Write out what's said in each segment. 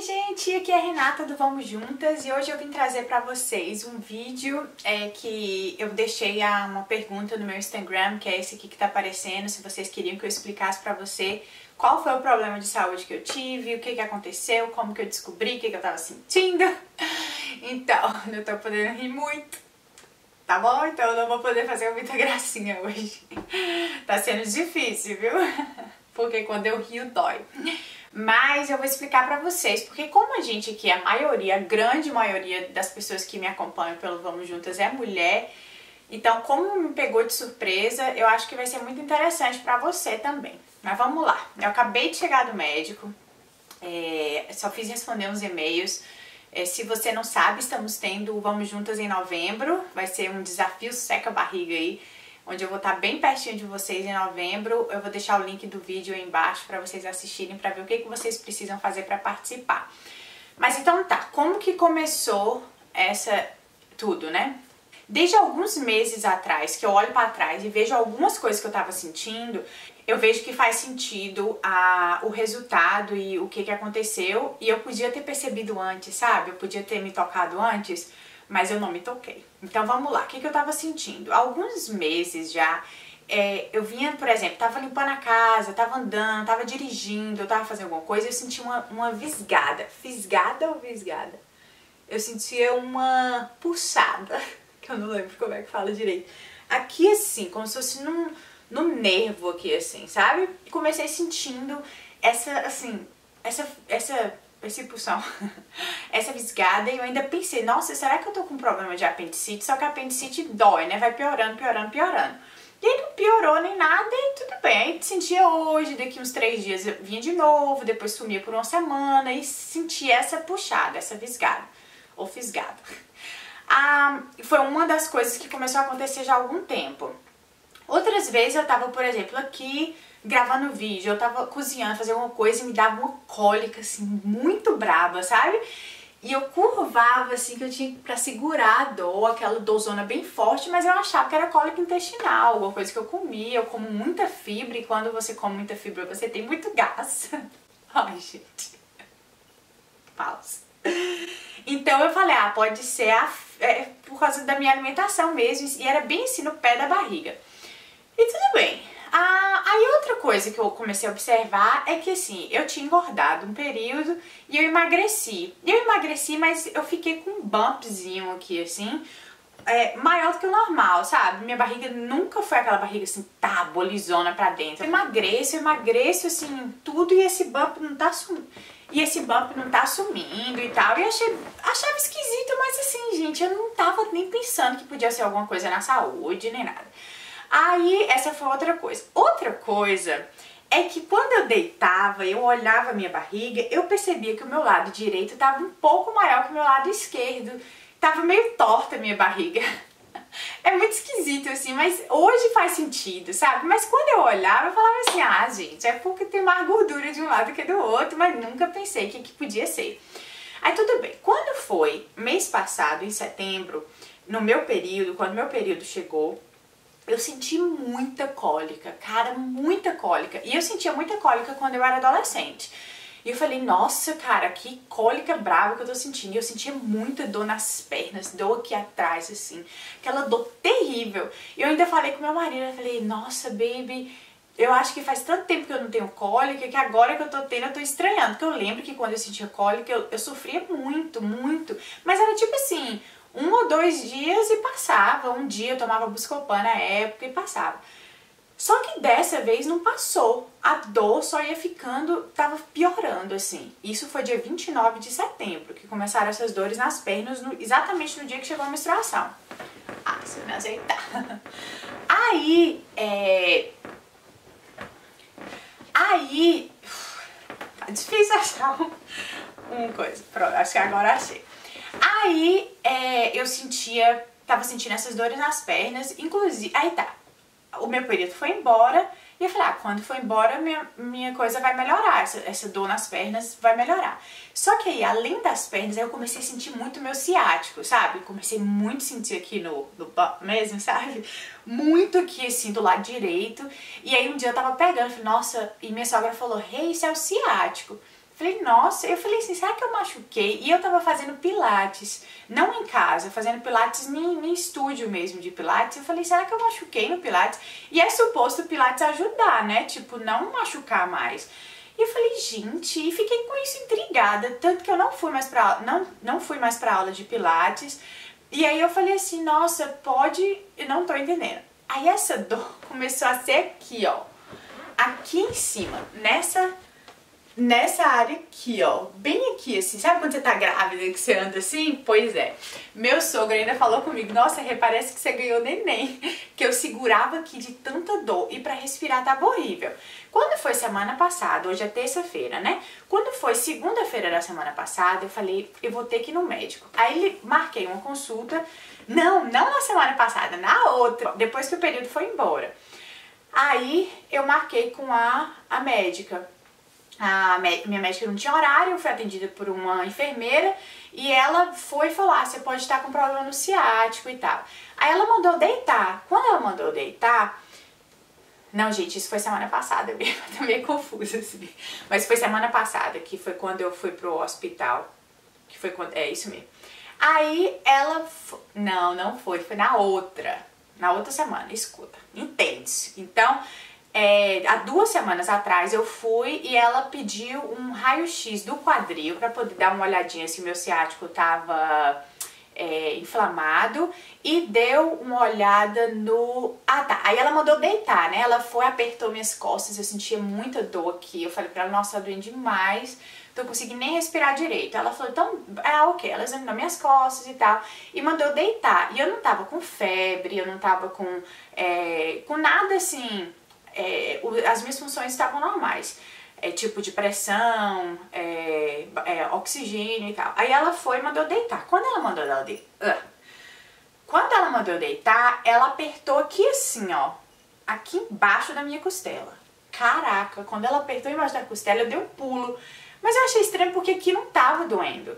Oi gente, aqui é a Renata do Vamos Juntas e hoje eu vim trazer pra vocês um vídeo é, que eu deixei uma pergunta no meu Instagram, que é esse aqui que tá aparecendo, se vocês queriam que eu explicasse pra você qual foi o problema de saúde que eu tive, o que que aconteceu, como que eu descobri, o que que eu tava sentindo. Então, eu tô podendo rir muito, tá bom? Então eu não vou poder fazer muita gracinha hoje. Tá sendo difícil, viu? Porque quando eu rio dói. Mas eu vou explicar pra vocês, porque como a gente aqui, a maioria, a grande maioria das pessoas que me acompanham pelo Vamos Juntas é mulher, então como me pegou de surpresa, eu acho que vai ser muito interessante pra você também. Mas vamos lá, eu acabei de chegar do médico, é, só fiz responder uns e-mails, é, se você não sabe, estamos tendo o Vamos Juntas em novembro, vai ser um desafio seca barriga aí, onde eu vou estar bem pertinho de vocês em novembro. Eu vou deixar o link do vídeo aí embaixo para vocês assistirem, para ver o que, que vocês precisam fazer para participar. Mas então tá, como que começou essa tudo, né? Desde alguns meses atrás, que eu olho para trás e vejo algumas coisas que eu tava sentindo, eu vejo que faz sentido a, o resultado e o que, que aconteceu. E eu podia ter percebido antes, sabe? Eu podia ter me tocado antes, mas eu não me toquei. Então vamos lá, o que, que eu tava sentindo? Alguns meses já, é, eu vinha, por exemplo, tava limpando a casa, tava andando, tava dirigindo, eu tava fazendo alguma coisa, eu sentia uma, uma visgada. Fisgada ou visgada? Eu sentia uma pulsada, que eu não lembro como é que fala direito. Aqui assim, como se fosse num, num nervo aqui assim, sabe? Comecei sentindo essa, assim, essa, essa impulsão, essa visgada, e eu ainda pensei, nossa, será que eu tô com problema de apendicite? Só que apendicite dói, né? Vai piorando, piorando, piorando. E aí não piorou nem nada e tudo bem. Aí sentia hoje, daqui uns três dias eu vinha de novo, depois sumia por uma semana e sentia essa puxada, essa visgada, ou fisgada. Ah, foi uma das coisas que começou a acontecer já há algum tempo. Outras vezes eu tava, por exemplo, aqui gravando vídeo, eu tava cozinhando, fazendo alguma coisa e me dava uma cólica, assim, muito braba, sabe? E eu curvava, assim, que eu tinha pra segurar a dor, aquela dorzona bem forte, mas eu achava que era cólica intestinal, alguma coisa que eu comia. Eu como muita fibra e quando você come muita fibra você tem muito gás. Ai, gente. Pausa. Então eu falei, ah, pode ser a, é, por causa da minha alimentação mesmo, e era bem assim no pé da barriga. E tudo bem. Ah, aí outra coisa que eu comecei a observar é que assim, eu tinha engordado um período e eu emagreci. Eu emagreci, mas eu fiquei com um bumpzinho aqui assim, é, maior do que o normal, sabe? Minha barriga nunca foi aquela barriga assim, tá, bolizona pra dentro. Eu emagreço, eu emagreço assim, tudo e esse bump não tá sumindo. E esse bump não tá sumindo e tal. E achei, achava esquisito, mas assim, gente, eu não tava nem pensando que podia ser alguma coisa na saúde, nem nada. Aí, essa foi outra coisa. Outra coisa é que quando eu deitava, eu olhava a minha barriga, eu percebia que o meu lado direito estava um pouco maior que o meu lado esquerdo. Tava meio torta a minha barriga. É muito esquisito assim, mas hoje faz sentido, sabe? Mas quando eu olhava, eu falava assim, ah, gente, é porque tem mais gordura de um lado que do outro, mas nunca pensei que, que podia ser. Aí tudo bem, quando foi mês passado, em setembro, no meu período, quando meu período chegou, eu senti muita cólica, cara, muita cólica. E eu sentia muita cólica quando eu era adolescente. E eu falei, nossa, cara, que cólica brava que eu tô sentindo. E eu sentia muita dor nas pernas, dor aqui atrás, assim. Aquela dor terrível. E eu ainda falei com meu marido, eu falei, nossa, baby, eu acho que faz tanto tempo que eu não tenho cólica que agora que eu tô tendo eu tô estranhando. Porque eu lembro que quando eu sentia cólica eu, eu sofria muito, muito. Mas era tipo assim, um ou dois dias e passava. Um dia eu tomava Buscopan na época e passava. Só que dessa vez não passou. A dor só ia ficando, tava piorando assim. Isso foi dia 29 de setembro, que começaram essas dores nas pernas, no, exatamente no dia que chegou a menstruação. Ah, se me azeitar. Aí, é... Aí... Tá difícil achar um, um coisa. Pronto, acho que agora achei. Aí é, eu sentia, tava sentindo essas dores nas pernas, inclusive, aí tá, o meu período foi embora e eu falei, ah, quando for embora minha, minha coisa vai melhorar, essa, essa dor nas pernas vai melhorar. Só que aí, além das pernas, eu comecei a sentir muito meu ciático, sabe? Comecei muito a sentir aqui no, no mesmo, sabe? Muito aqui, assim, do lado direito. E aí um dia eu tava pegando, falei, nossa, e minha sogra falou, hey, isso é o ciático. Falei, nossa, eu falei assim, será que eu machuquei? E eu tava fazendo pilates, não em casa, fazendo pilates em, em estúdio mesmo de pilates. Eu falei, será que eu machuquei no pilates? E é suposto o pilates ajudar, né? Tipo, não machucar mais. E eu falei, gente, e fiquei com isso intrigada, tanto que eu não fui mais pra, não, não fui mais pra aula de pilates. E aí eu falei assim, nossa, pode, eu não tô entendendo. Aí essa dor começou a ser aqui, ó, aqui em cima, nessa nessa área aqui, ó, bem aqui, assim, sabe quando você tá grávida que você anda assim? Pois é. Meu sogro ainda falou comigo, nossa, parece que você ganhou neném, que eu segurava aqui de tanta dor e para respirar tava horrível. Quando foi semana passada, hoje é terça-feira, né? Quando foi segunda-feira da semana passada, eu falei, eu vou ter que ir no médico. Aí ele marquei uma consulta, não, não na semana passada, na outra, depois que o período foi embora. Aí eu marquei com a, a médica a minha médica não tinha horário, fui atendida por uma enfermeira e ela foi falar, você pode estar com problema no ciático e tal. Aí ela mandou deitar. Quando ela mandou deitar, não, gente, isso foi semana passada, eu tô meio confusa, assim. Mas foi semana passada, que foi quando eu fui pro hospital. Que foi quando. É isso mesmo. Aí ela. Não, não foi, foi na outra. Na outra semana, escuta, entende. Então, é, há duas semanas atrás eu fui e ela pediu um raio-x do quadril para poder dar uma olhadinha se meu ciático tava é, inflamado e deu uma olhada no. Ah tá, aí ela mandou deitar, né? Ela foi, apertou minhas costas, eu sentia muita dor aqui. Eu falei pra ela, nossa, tá doendo demais, tô conseguindo nem respirar direito. Ela falou, então, ah, ok. Ela examinou minhas costas e tal e mandou deitar. E eu não tava com febre, eu não tava com, é, com nada assim é, as minhas funções estavam normais. É, tipo de pressão, é, é, oxigênio e tal. Aí ela foi e mandou deitar. Quando ela mandou ela deitar, uh, quando ela mandou deitar, ela apertou aqui assim, ó, aqui embaixo da minha costela. Caraca, quando ela apertou embaixo da costela, eu dei um pulo. Mas eu achei estranho porque aqui não tava doendo.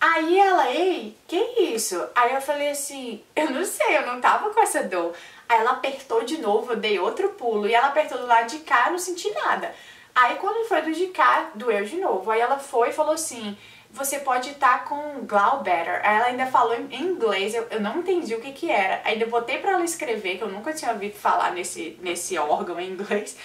Aí ela, ei, que isso? Aí eu falei assim, eu não sei, eu não tava com essa dor. Aí ela apertou de novo, eu dei outro pulo. E ela apertou do lado de cá, eu não senti nada. Aí quando foi do de cá, doeu de novo. Aí ela foi e falou assim, você pode estar tá com Glaubetter. Aí ela ainda falou em inglês, eu, eu não entendi o que que era. Aí eu botei pra ela escrever, que eu nunca tinha ouvido falar nesse, nesse órgão em inglês.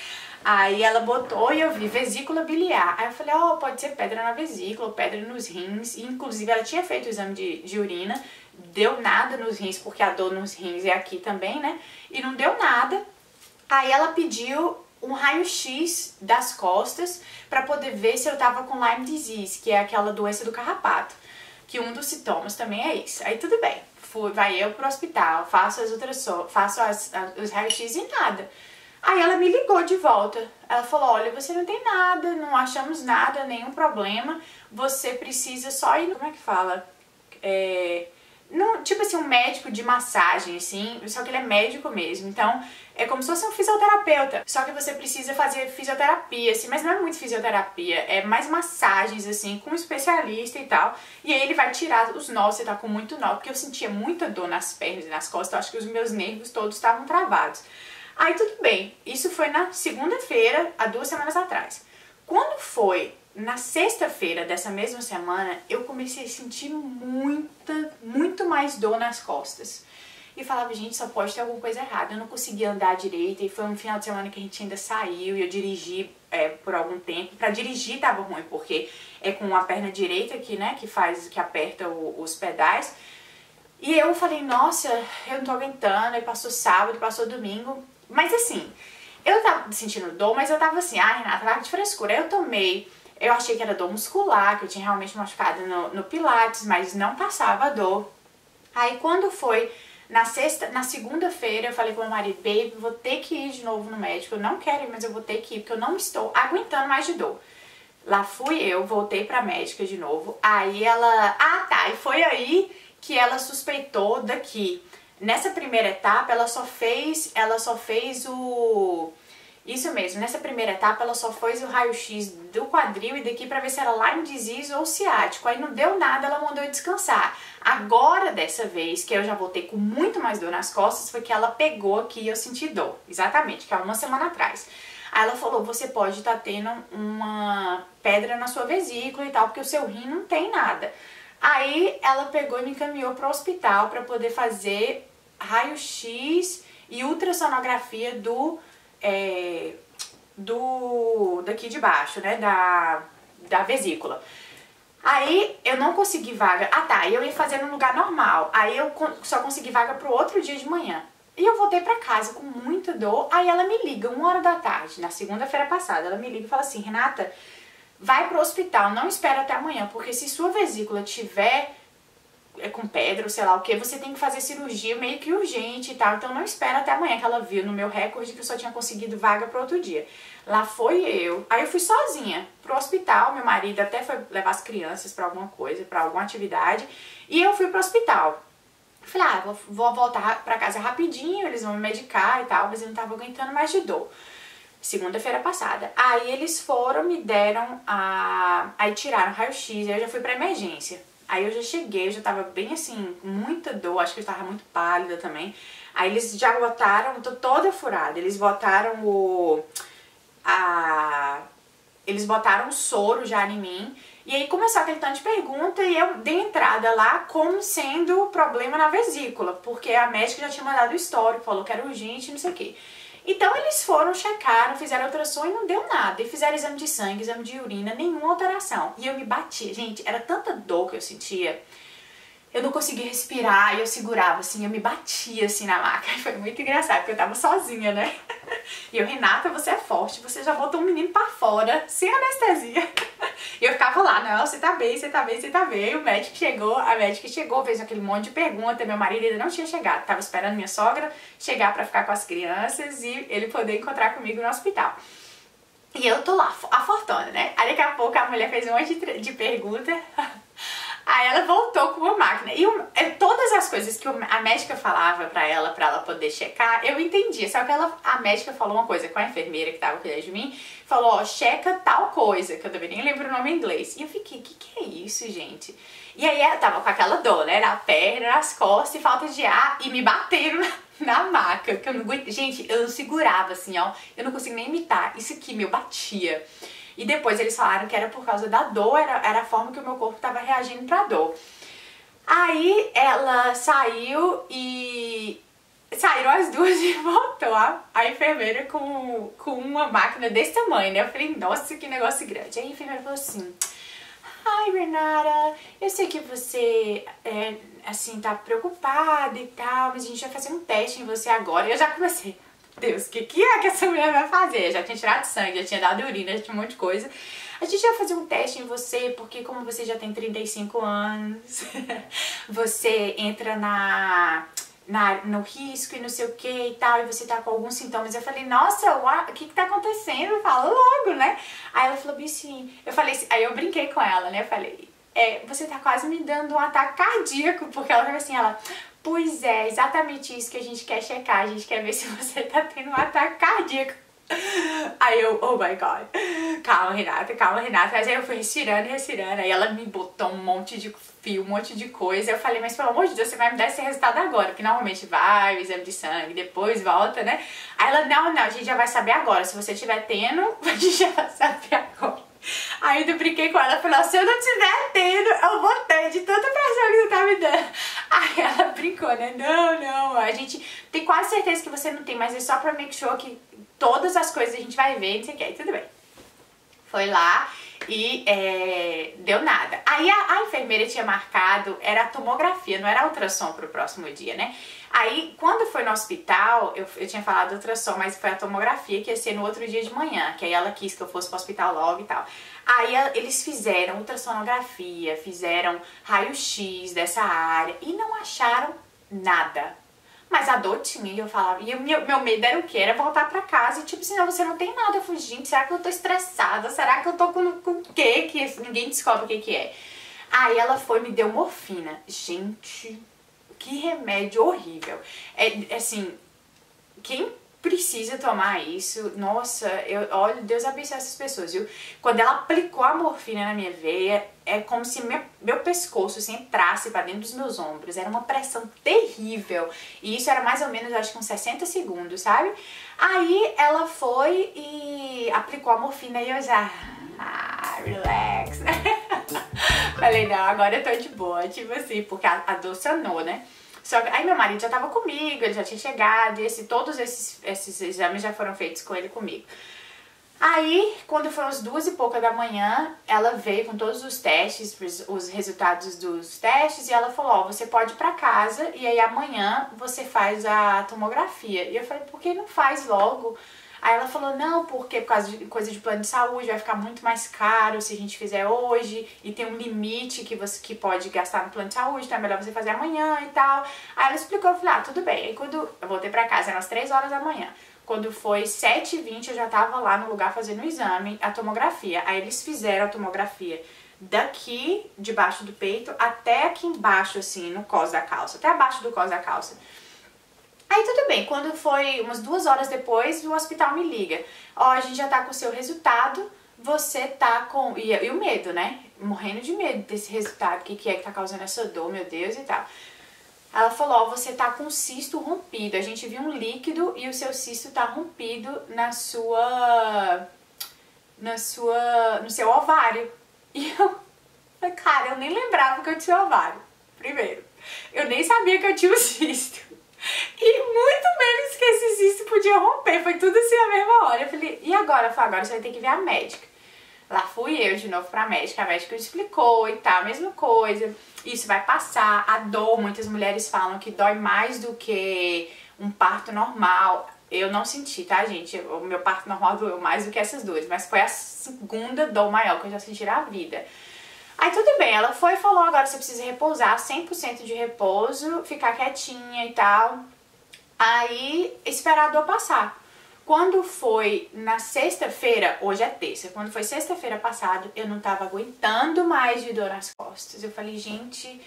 Aí ela botou e eu vi vesícula biliar. Aí eu falei, ó, oh, pode ser pedra na vesícula, pedra nos rins. E, inclusive ela tinha feito o exame de, de urina, deu nada nos rins, porque a dor nos rins é aqui também, né? E não deu nada. Aí ela pediu um raio-x das costas para poder ver se eu tava com Lyme disease, que é aquela doença do carrapato. Que um dos sintomas também é isso. Aí tudo bem, fui, vai eu pro hospital, faço as ultrassom, faço as, as, os raio-x e nada. Aí ela me ligou de volta. Ela falou: Olha, você não tem nada, não achamos nada, nenhum problema. Você precisa só ir. Como é que fala? É, não, tipo assim, um médico de massagem, assim, só que ele é médico mesmo. Então, é como se fosse um fisioterapeuta. Só que você precisa fazer fisioterapia, assim, mas não é muito fisioterapia, é mais massagens, assim, com um especialista e tal. E aí ele vai tirar os nós, você tá com muito nó, porque eu sentia muita dor nas pernas e nas costas, eu acho que os meus nervos todos estavam travados. Aí tudo bem, isso foi na segunda-feira, há duas semanas atrás. Quando foi na sexta-feira dessa mesma semana, eu comecei a sentir muita, muito mais dor nas costas. E falava, gente, só pode ter alguma coisa errada. Eu não conseguia andar direito. E foi um final de semana que a gente ainda saiu e eu dirigi é, por algum tempo. Para dirigir tava ruim, porque é com a perna direita aqui, né, que faz, que aperta o, os pedais. E eu falei, nossa, eu não tô aguentando. Aí passou sábado, passou domingo. Mas assim, eu tava sentindo dor, mas eu tava assim, ah, Renata, tava de frescura. Aí eu tomei, eu achei que era dor muscular, que eu tinha realmente machucado no, no Pilates, mas não passava dor. Aí quando foi na sexta, na segunda-feira, eu falei com meu marido, baby, vou ter que ir de novo no médico. Eu não quero ir, mas eu vou ter que ir, porque eu não estou aguentando mais de dor. Lá fui eu, voltei pra médica de novo. Aí ela. Ah, tá. E foi aí que ela suspeitou daqui. Nessa primeira etapa, ela só fez, ela só fez o isso mesmo, nessa primeira etapa ela só fez o raio-x do quadril e daqui para ver se era Lyme disease ou ciático. Aí não deu nada, ela mandou eu descansar. Agora, dessa vez, que eu já voltei com muito mais dor nas costas, foi que ela pegou aqui e eu senti dor. Exatamente, que é uma semana atrás. Aí ela falou, você pode estar tá tendo uma pedra na sua vesícula e tal, porque o seu rim não tem nada. Aí ela pegou e me encaminhou para o hospital para poder fazer raio-x e ultrassonografia do, é, do daqui de baixo, né, da, da vesícula. Aí eu não consegui vaga. Ah tá, eu ia fazer no lugar normal. Aí eu só consegui vaga pro outro dia de manhã. E eu voltei pra casa com muita dor. Aí ela me liga, uma hora da tarde, na segunda-feira passada, ela me liga e fala assim, Renata, vai pro hospital, não espera até amanhã, porque se sua vesícula tiver com pedra ou sei lá o que, você tem que fazer cirurgia meio que urgente e tal. Então não espera até amanhã, que ela viu no meu recorde que eu só tinha conseguido vaga pro outro dia. Lá foi eu. Aí eu fui sozinha pro hospital, meu marido até foi levar as crianças para alguma coisa, para alguma atividade, e eu fui pro hospital. Falei, ah, vou, vou voltar pra casa rapidinho, eles vão me medicar e tal, mas eu não tava aguentando mais de dor. Segunda-feira passada. Aí eles foram, me deram a. Aí tiraram raio-x, aí eu já fui pra emergência. Aí eu já cheguei, eu já tava bem assim, muita dor, acho que eu tava muito pálida também. Aí eles já botaram, tô toda furada, eles botaram o. A. Eles botaram o soro já em mim. E aí começou aquele tanto de pergunta e eu dei entrada lá como sendo problema na vesícula, porque a médica já tinha mandado o histórico, falou que era urgente, não sei o quê. Então eles foram, checaram, fizeram ultrassom e não deu nada. E fizeram exame de sangue, exame de urina, nenhuma alteração. E eu me bati, gente, era tanta dor que eu sentia eu não conseguia respirar e eu segurava assim, eu me batia assim na maca. Foi muito engraçado, porque eu tava sozinha, né? E eu, Renata, você é forte, você já botou um menino pra fora, sem anestesia. E eu ficava lá, não, você tá bem, você tá bem, você tá bem. O médico chegou, a médica chegou, fez aquele monte de pergunta, meu marido ainda não tinha chegado, tava esperando minha sogra chegar pra ficar com as crianças e ele poder encontrar comigo no hospital. E eu tô lá, a fortuna, né? Aí daqui a pouco a mulher fez um monte de pergunta. Aí ela voltou com uma máquina. E é, todas as coisas que a médica falava pra ela, pra ela poder checar, eu entendia. Só que ela, a médica falou uma coisa com a enfermeira que tava cuidando de mim, falou, ó, checa tal coisa, que eu também nem lembro o nome em inglês. E eu fiquei, o que, que é isso, gente? E aí ela tava com aquela dor, né, na perna, nas costas e falta de ar, e me bateram na, maca, que eu não aguentei. Gente, eu segurava assim, ó, eu não consigo nem imitar. Isso aqui, meu, batia. E depois eles falaram que era por causa da dor, era, era a forma que o meu corpo estava reagindo pra dor. Aí ela saiu e saíram as duas e voltou a, a enfermeira com, com uma máquina desse tamanho, né? Eu falei, nossa, que negócio grande. Aí a enfermeira falou assim, ai Renata, eu sei que você, é, assim, tá preocupada e tal, mas a gente vai fazer um teste em você agora. E eu já comecei, Deus, o que, que é que essa mulher vai fazer? Já tinha tirado sangue, já tinha dado urina, já tinha um monte de coisa. A gente vai fazer um teste em você, porque como você já tem 35 anos, você entra na, na, no risco e não sei o que e tal, e você tá com alguns sintomas. Eu falei, nossa, o que que tá acontecendo? Fala logo, né? Aí ela falou, sim. Eu falei, aí eu brinquei com ela, né? Eu falei, é, você tá quase me dando um ataque cardíaco, porque ela falou assim, ela, Pois é, exatamente isso que a gente quer checar. A gente quer ver se você tá tendo um ataque cardíaco. Aí eu, oh my god, calma Renata, calma Renata. Mas aí eu fui respirando e respirando. Aí ela me botou um monte de fio, um monte de coisa. Eu falei, mas pelo amor de Deus, você vai me dar esse resultado agora. Porque normalmente vai o exame de sangue, depois volta, né? Aí ela, não, não, a gente já vai saber agora. Se você estiver tendo, a gente já vai saber agora. Eu brinquei com ela, falei, se eu não tiver tendo, eu vou ter de tanta pressão que você tá me dando. Aí ela brincou, né? Não, não, a gente tem quase certeza que você não tem, mas é só pra make sure que todas as coisas a gente vai ver, não sei o que, tudo bem. Foi lá e é, deu nada. Aí a, a, enfermeira tinha marcado, era tomografia, não era ultrassom pro próximo dia, né? Aí, quando foi no hospital, eu, eu tinha falado ultrassom, mas foi a tomografia que ia ser no outro dia de manhã, que aí ela quis que eu fosse pro hospital logo e tal. Aí a, eles fizeram ultrassonografia, fizeram raio-x dessa área e não acharam nada. Mas a dor tinha, e eu falava, e o meu, meu medo era o quê? Era voltar pra casa e tipo assim, não, você não tem nada. Gente, será que eu tô estressada? Será que eu tô com, com o quê? Que ninguém descobre o que que é. Aí ela foi me deu morfina. Gente, que remédio horrível. É assim, quem precisa tomar isso. Nossa, eu olha, Deus abençoe essas pessoas, viu? Quando ela aplicou a morfina na minha veia, é como se meu, meu pescoço se entrasse para dentro dos meus ombros. Era uma pressão terrível. E isso era mais ou menos, acho que uns 60 segundos, sabe? Aí ela foi e aplicou a morfina e eu já. Ah, relax. Falei, não, agora eu tô de boa. Tipo assim, porque a, a dor sanou, né? Só que, aí meu marido já tava comigo, ele já tinha chegado, e esse, todos esses, esses exames já foram feitos com ele comigo. Aí, quando foram as duas e pouca da manhã, ela veio com todos os testes, os resultados dos testes, e ela falou, ó, você pode ir pra casa, e aí amanhã você faz a tomografia. E eu falei, por que não faz logo? Aí ela falou, não, porque por causa de coisa de plano de saúde vai ficar muito mais caro se a gente fizer hoje e tem um limite que você que pode gastar no plano de saúde, então é melhor você fazer amanhã e tal. Aí ela explicou, eu falei, ah, tudo bem. Aí quando eu voltei pra casa, eram as 3 horas da manhã. Quando foi 7h20, eu já tava lá no lugar fazendo o exame, a tomografia. Aí eles fizeram a tomografia daqui, debaixo do peito, até aqui embaixo, assim, no cos da calça, até abaixo do cos da calça. Aí tudo bem, quando foi umas duas horas depois, o hospital me liga. Ó, oh, a gente já tá com o seu resultado, você tá com... E, e, o medo, né? Morrendo de medo desse resultado, o que, que é que tá causando essa dor, meu Deus, e tal. Ela falou, ó, oh, você tá com cisto rompido. A gente viu um líquido e o seu cisto tá rompido na sua... Na sua... No seu ovário. E eu... Cara, eu nem lembrava que eu tinha ovário. Primeiro. Eu nem sabia que eu tinha o cisto. E muito menos que esse cisto podia romper. Foi tudo assim na mesma hora. Eu falei, e agora? Eu falei, agora você vai ter que ver a médica. Lá fui eu de novo pra médica, a médica explicou e tal, mesma coisa. Isso vai passar, a dor, muitas mulheres falam que dói mais do que um parto normal. Eu não senti, tá, gente? O meu parto normal doeu mais do que essas dores, mas foi a segunda dor maior que eu já senti na vida. Aí tudo bem, ela foi e falou, agora você precisa repousar, 100% de repouso, ficar quietinha e tal. Aí esperar a dor passar. Quando foi na sexta-feira, hoje é terça, quando foi sexta-feira passado, eu não tava aguentando mais de dor nas costas. Eu falei, gente,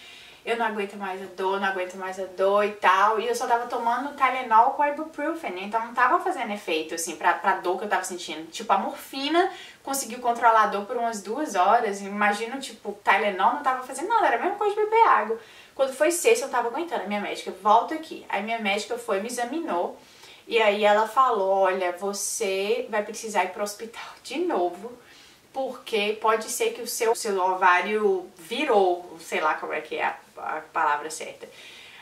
eu não aguento mais a dor, não aguento mais a dor e tal. E eu só tava tomando Tylenol com ibuprofen, então não tava fazendo efeito, assim, pra, pra dor que eu tava sentindo. Tipo, a morfina conseguiu controlar a dor por umas duas horas. Imagino, tipo, Tylenol não tava fazendo nada, era a mesma coisa de beber água. Quando foi sexta, eu tava aguentando. A minha médica, volta aqui. Aí minha médica foi, me examinou. E aí ela falou, olha, você vai precisar ir pro hospital de novo porque pode ser que o seu, seu ovário virou, sei lá como é que é a a palavra certa.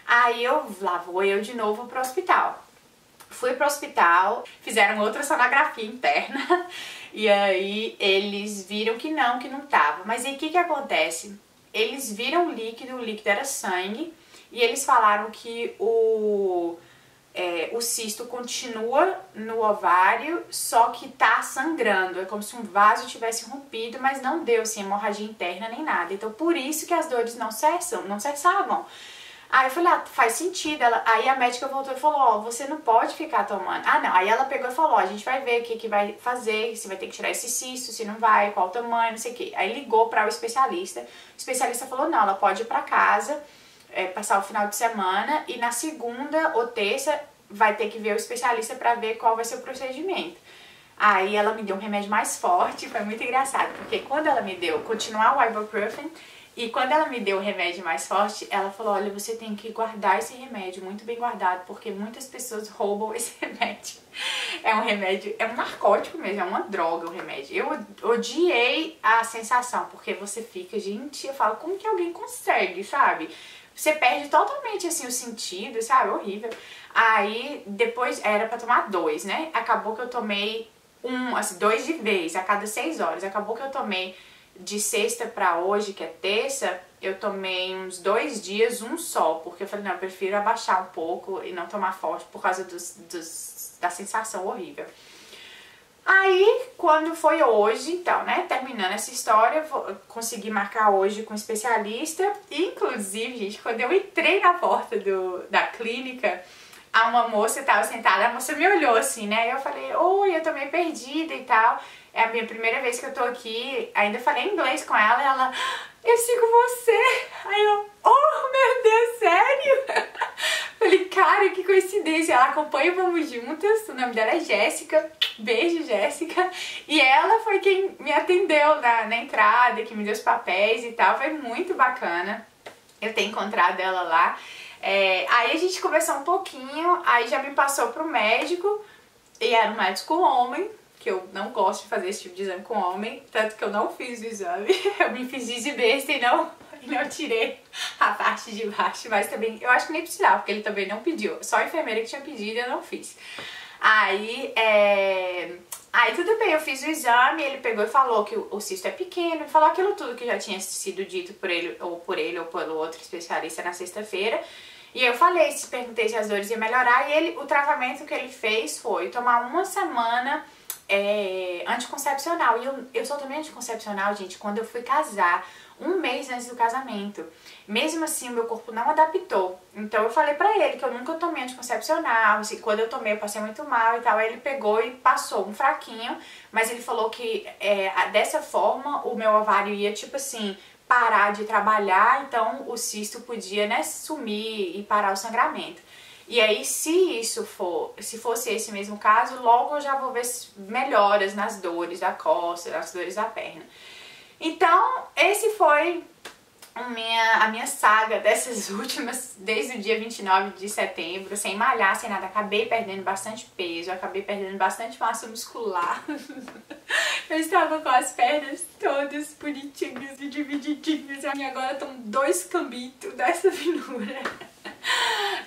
Aí eu lá vou eu de novo pro hospital. Fui pro hospital, fizeram outra sonografia interna e aí eles viram que não, que não tava. Mas aí o que que acontece? Eles viram o líquido, o líquido era sangue e eles falaram que o é, o cisto continua no ovário, só que tá sangrando. É como se um vaso tivesse rompido, mas não deu assim, hemorragia interna nem nada. Então, por isso que as dores não cessam, não cessavam. Aí eu falei, ah, faz sentido. Ela, aí a médica voltou e falou, ó, oh, você não pode ficar tomando. Ah, não. Aí ela pegou e falou, ó, a gente vai ver o que, que vai fazer, se vai ter que tirar esse cisto, se não vai, qual o tamanho, não sei o quê. Aí ligou para o especialista. O especialista falou, não, ela pode ir para casa é, passar o final de semana e na segunda ou terça vai ter que ver o especialista para ver qual vai ser o procedimento. Aí ela me deu um remédio mais forte, foi muito engraçado, porque quando ela me deu continuar o ibuprofen e quando ela me deu o remédio mais forte, ela falou: "Olha, você tem que guardar esse remédio muito bem guardado, porque muitas pessoas roubam esse remédio". É um remédio, é um narcótico mesmo, é uma droga o remédio. Eu odiei a sensação, porque você fica, gente, eu falo, como que alguém consegue, sabe? Você perde totalmente, assim, o sentido, sabe? Horrível. Aí, depois, era pra tomar dois, né? Acabou que eu tomei um, assim, dois de vez, a cada seis horas. Acabou que eu tomei de sexta pra hoje, que é terça, eu tomei uns dois dias, um só. Porque eu falei, não, eu prefiro abaixar um pouco e não tomar forte por causa dos, dos da sensação horrível. Aí, quando foi hoje, então, né, terminando essa história, vou, consegui marcar hoje com um especialista. Inclusive, gente, quando eu entrei na porta do, da clínica, a uma moça estava sentada, a moça me olhou assim, né, eu falei, oi, eu tô meio perdida e tal. É a minha primeira vez que eu tô aqui, ainda falei inglês com ela e ela, eu sigo você. Aí eu, oh, meu Deus, sério? Falei, cara, que coincidência. Ela acompanha o Vamos Juntas, o nome dela é Jéssica. Beijo, Jéssica. E ela foi quem me atendeu na, na entrada, que me deu os papéis e tal. Foi muito bacana eu ter encontrado ela lá. É, aí a gente conversou um pouquinho, aí já me passou pro médico, e era um médico homem, que eu não gosto de fazer esse tipo de exame com homem, tanto que eu não fiz o exame. Eu me fiz de besta e não, e não tirei a parte de baixo, mas também, eu acho que nem precisava, porque ele também não pediu. Só a enfermeira que tinha pedido eu não fiz. Aí, é... Aí tudo bem, eu fiz o exame, ele pegou e falou que o cisto é pequeno, falou aquilo tudo que já tinha sido dito por ele, ou por ele, ou pelo outro especialista na sexta-feira. E eu falei, perguntei se as dores iam melhorar, e ele, o tratamento que ele fez foi tomar uma semana é, anticoncepcional. E eu, eu só tomei anticoncepcional, gente, quando eu fui casar, um mês antes do casamento. Mesmo assim, o meu corpo não adaptou. Então eu falei pra ele que eu nunca tomei anticoncepcional, assim, quando eu tomei eu passei muito mal e tal. Aí ele pegou e passou um fraquinho, mas ele falou que é, dessa forma o meu ovário ia, tipo assim, parar de trabalhar, então o cisto podia, né, sumir e parar o sangramento. E aí, se isso for, se fosse esse mesmo caso, logo eu já vou ver melhoras nas dores da costa, nas dores da perna. Então, esse foi a minha, a minha saga dessas últimas, desde o dia 29 de setembro, sem malhar, sem nada. Acabei perdendo bastante peso, acabei perdendo bastante massa muscular. Eu estava com as pernas todas bonitinhas e divididinhas. E agora estão dois cambitos dessa finura.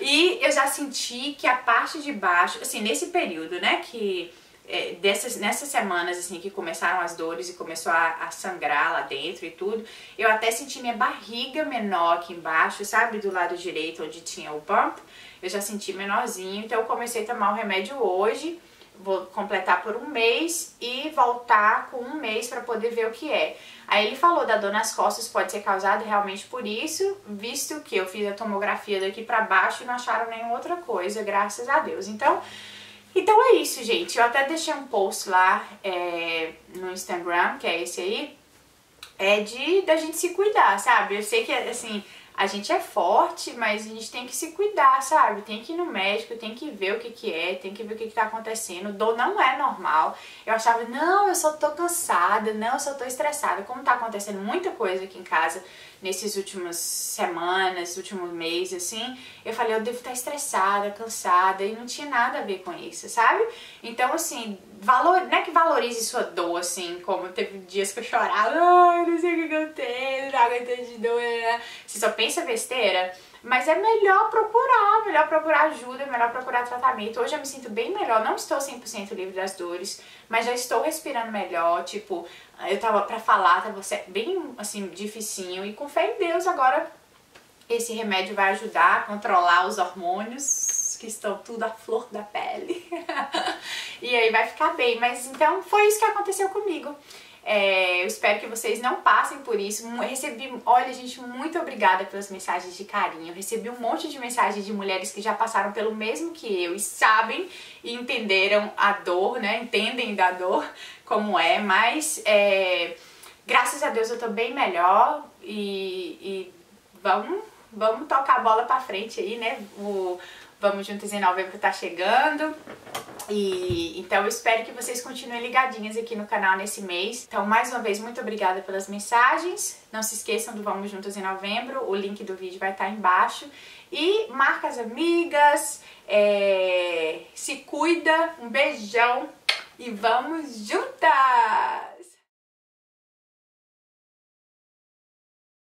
E eu já senti que a parte de baixo, assim, nesse período, né, que é, dessas, nessas semanas assim que começaram as dores e começou a, a, sangrar lá dentro e tudo, eu até senti minha barriga menor aqui embaixo, sabe, do lado direito onde tinha o bump, eu já senti menorzinho, então eu comecei a tomar o remédio hoje, vou completar por um mês e voltar com um mês para poder ver o que é. Aí ele falou da dor nas costas pode ser causada realmente por isso, visto que eu fiz a tomografia daqui para baixo e não acharam nenhuma outra coisa, graças a Deus. Então, então é isso, gente. Eu até deixei um post lá é, no Instagram, que é esse aí, é de da gente se cuidar, sabe? Eu sei que, assim, a gente é forte, mas a gente tem que se cuidar, sabe? Tem que ir no médico, tem que ver o que que é, tem que ver o que que tá acontecendo. Dor não é normal. Eu achava, não, eu só tô cansada, não, eu só tô estressada. Como tá acontecendo muita coisa aqui em casa nesses últimas semanas, últimos meses, assim, eu falei, eu devo estar estressada, cansada, e não tinha nada a ver com isso, sabe? Então, assim, valor, não é que valorize sua dor, assim, como teve dias que eu chorava, ai, não sei o que eu tenho, não aguento de dor, né? Você só pensa besteira, mas é melhor procurar, melhor procurar ajuda, melhor procurar tratamento. Hoje eu me sinto bem melhor, não estou 100% livre das dores, mas já estou respirando melhor, tipo, eu tava pra falar, tava bem, assim, dificinho, e com fé em Deus agora esse remédio vai ajudar a controlar os hormônios que estão tudo à flor da pele. e aí vai ficar bem, mas então foi isso que aconteceu comigo. É, eu espero que vocês não passem por isso. Recebi, olha gente, muito obrigada pelas mensagens de carinho. Recebi um monte de mensagens de mulheres que já passaram pelo mesmo que eu e sabem e entenderam a dor, né? Entendem da dor como é, mas é, graças a Deus eu tô bem melhor e, e vamos, vamos tocar a bola pra frente aí, né? O Vamos Juntos em Novembro tá chegando. E então eu espero que vocês continuem ligadinhas aqui no canal nesse mês. Então, mais uma vez, muito obrigada pelas mensagens. Não se esqueçam do Vamos Juntos em Novembro, o link do vídeo vai estar embaixo. E marca as amigas, é... se cuida, um beijão e vamos juntas!